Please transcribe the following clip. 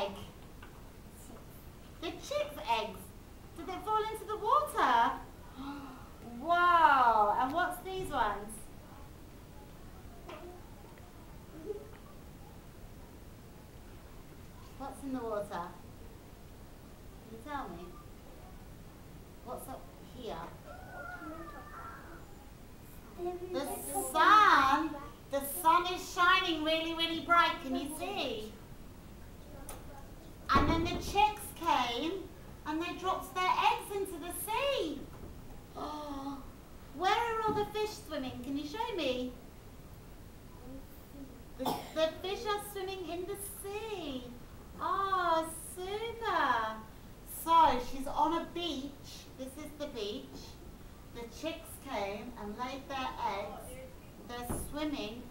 egg. The chick's eggs. Did they fall into the water? wow. And what's these ones? What's in the water? Can you tell me? What's up here? The sun. The sun is shining really, really bright. Can you see? The chicks came and they dropped their eggs into the sea. Oh, where are all the fish swimming? Can you show me? The, the fish are swimming in the sea. Oh, super. So she's on a beach. This is the beach. The chicks came and laid their eggs. They're swimming.